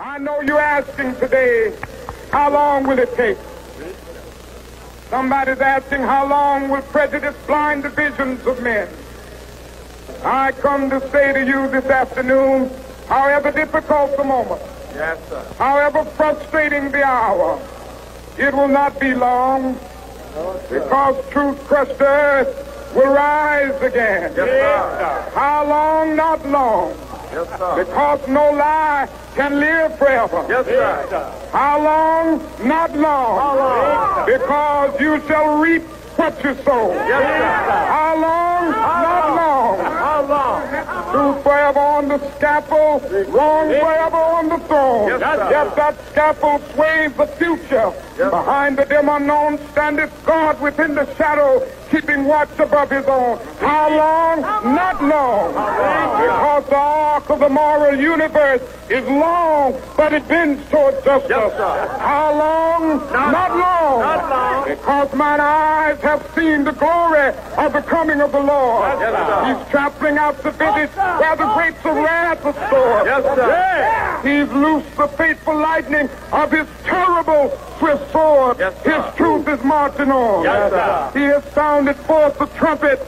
I know you're asking today, how long will it take? Somebody's asking, how long will prejudice blind the visions of men? I come to say to you this afternoon, however difficult the moment, Yes, sir. however frustrating the hour, it will not be long because truth crushed earth will rise again. Yes, sir. How long? Not long. Yes, sir. Because no lie can live forever. Yes, sir. How long? Not long. How long? Because you shall reap what you sow. Yes, sir. How long? Not long. How long? Truth forever on the scaffold, wrong forever on the throne. Yes, sir. Yet that scaffold sways the future. Yes. Behind the dim unknown standeth God within the shadow, keeping watch above his own. How long? Not long. Because the arc of the moral universe is long, but it bends toward justice. Yes, sir. How long? Not, long. Not long. Because mine eyes have seen the glory of the coming of the Lord. Yes, sir. He's trampling out the village where the grapes of wrath are stored. Yes, sir. He's loosed the fateful lightning of his terrible swift sword. Yes, sir. his truth is marching on. Yes, sir. He has sounded forth the trumpet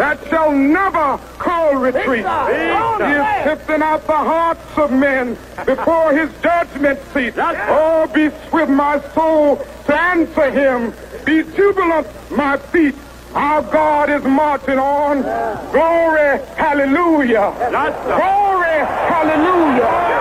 that shall never call retreat. He is sifting out the hearts of men before his judgment seat. Oh, be swift, my soul, to answer him. Be jubilant, my feet. Our God is marching on. Glory, hallelujah. Glory, hallelujah.